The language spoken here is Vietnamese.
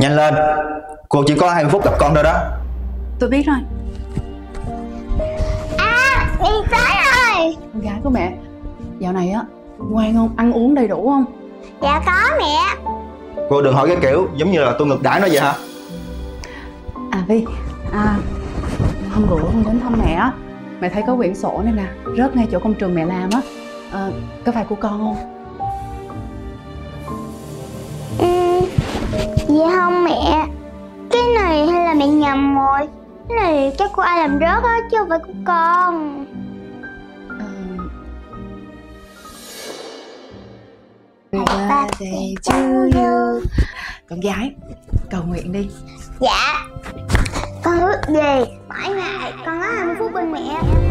Nhanh lên. Cô chỉ có 20 phút gặp con thôi đó. Tôi biết rồi. À đi tới rồi. Con gái của mẹ Dạo này á Ngoan không? Ăn uống đầy đủ không? Dạ có mẹ. Cô đừng hỏi cái kiểu giống như là tôi ngược đãi nó vậy hả? À Vi à, Hôm bữa con đến thăm mẹ á Mẹ thấy có quyển sổ này nè Rớt ngay chỗ công trường mẹ làm á. À, Có phải của con không? Dạ không mẹ? Cái này hay là mẹ nhầm rồi? Cái này chắc của ai làm rớt á chứ không phải của con. Birthday to you Con gái Cầu nguyện đi. Dạ. Con ước gì Mỗi ngày con có 20 phút bên mẹ